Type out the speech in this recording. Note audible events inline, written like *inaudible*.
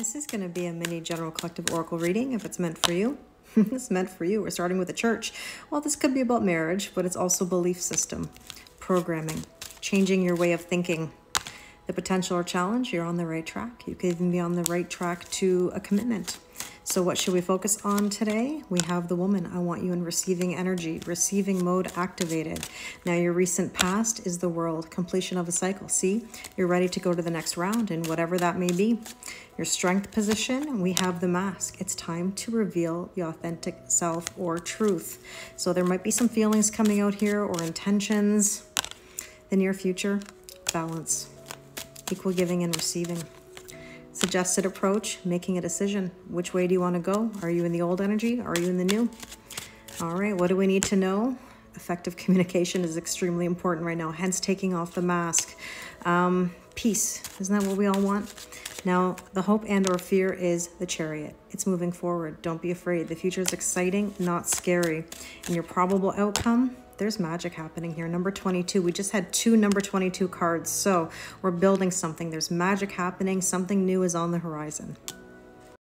This is going to be a mini general collective oracle reading if it's meant for you. *laughs* it's meant for you. We're starting with the church. Well, this could be about marriage, but it's also belief system, programming, changing your way of thinking. The potential or challenge, you're on the right track. You could even be on the right track to a commitment. So, what should we focus on today? We have the woman. I want you in receiving energy, receiving mode activated. Now, your recent past is the world, completion of a cycle. See, you're ready to go to the next round, and whatever that may be. Your strength position, we have the mask. It's time to reveal the authentic self or truth. So, there might be some feelings coming out here or intentions. The near future, balance, equal giving and receiving. Suggested approach, making a decision. Which way do you want to go? Are you in the old energy? Are you in the new? All right, what do we need to know? Effective communication is extremely important right now, hence taking off the mask. Um, peace, isn't that what we all want? Now, the hope and or fear is the chariot. It's moving forward. Don't be afraid. The future is exciting, not scary. And your probable outcome, there's magic happening here. Number 22, we just had two number 22 cards. So we're building something. There's magic happening. Something new is on the horizon.